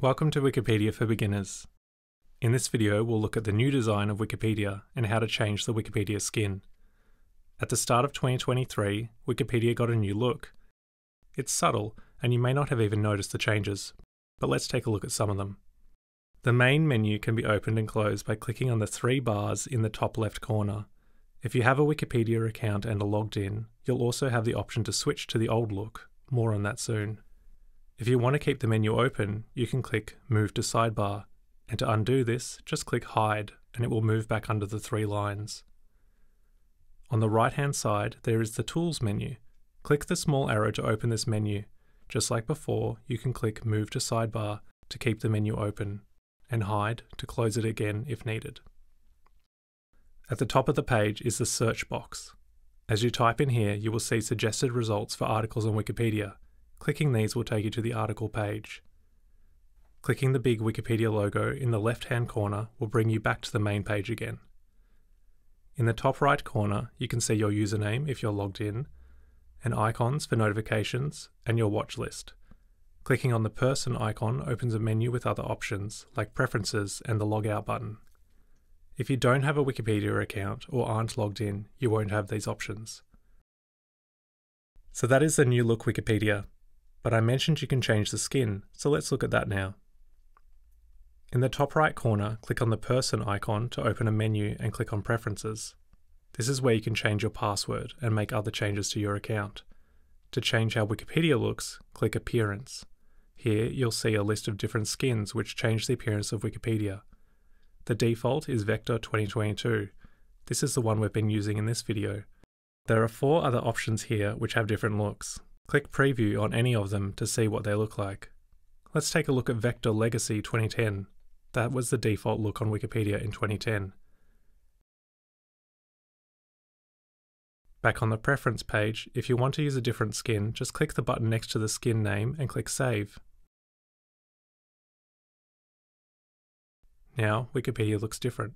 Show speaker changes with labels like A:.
A: Welcome to Wikipedia for Beginners. In this video, we'll look at the new design of Wikipedia and how to change the Wikipedia skin. At the start of 2023, Wikipedia got a new look. It's subtle, and you may not have even noticed the changes, but let's take a look at some of them. The main menu can be opened and closed by clicking on the three bars in the top left corner. If you have a Wikipedia account and are logged in, you'll also have the option to switch to the old look. More on that soon. If you want to keep the menu open, you can click Move to Sidebar, and to undo this, just click Hide and it will move back under the three lines. On the right hand side, there is the Tools menu. Click the small arrow to open this menu. Just like before, you can click Move to Sidebar to keep the menu open, and Hide to close it again if needed. At the top of the page is the search box. As you type in here, you will see suggested results for articles on Wikipedia, Clicking these will take you to the article page. Clicking the big Wikipedia logo in the left hand corner will bring you back to the main page again. In the top right corner, you can see your username if you're logged in, and icons for notifications, and your watch list. Clicking on the person icon opens a menu with other options, like preferences and the logout button. If you don't have a Wikipedia account or aren't logged in, you won't have these options. So that is the new look Wikipedia. But I mentioned you can change the skin, so let's look at that now. In the top right corner, click on the person icon to open a menu and click on Preferences. This is where you can change your password and make other changes to your account. To change how Wikipedia looks, click Appearance. Here you'll see a list of different skins which change the appearance of Wikipedia. The default is Vector 2022. This is the one we've been using in this video. There are four other options here which have different looks. Click Preview on any of them to see what they look like. Let's take a look at Vector Legacy 2010. That was the default look on Wikipedia in 2010. Back on the Preference page, if you want to use a different skin, just click the button next to the skin name and click Save. Now, Wikipedia looks different.